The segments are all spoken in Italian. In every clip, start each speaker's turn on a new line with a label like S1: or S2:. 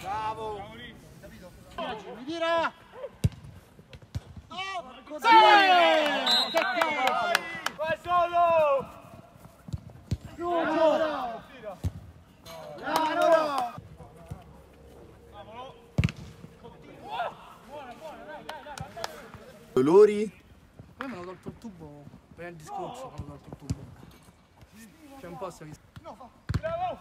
S1: Bravo! Capito?
S2: Mi tira!
S1: Oh, così! Vai solo!
S2: Giulio! Bravo!
S3: Dolori?
S4: Tolto il tubo per il discorso, mi hanno tolto il tubo. C'è un posto che...
S1: Bravo! Bravo!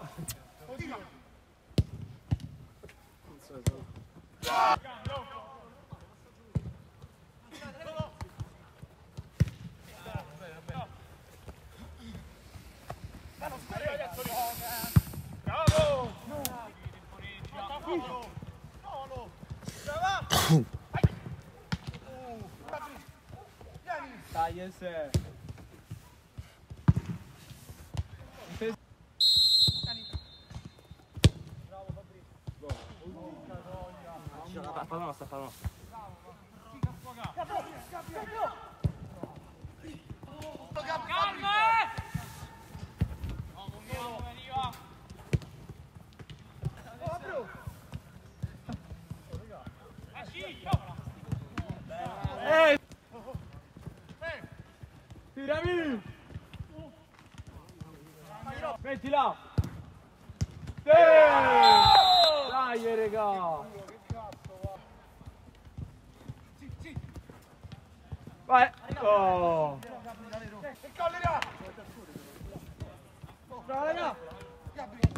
S1: yes sir.
S3: Bravo, Fabrizio. Buono. Fa la nostra,
S1: fa la nostra. Tirami! Mettila! Sì! Dai, raga! Vai! Oh!
S2: Bravo, raga! Prova!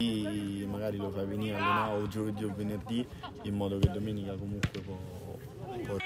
S2: E
S3: magari lo fai venire a lunedì o giovedì o venerdì in modo che domenica comunque può... può...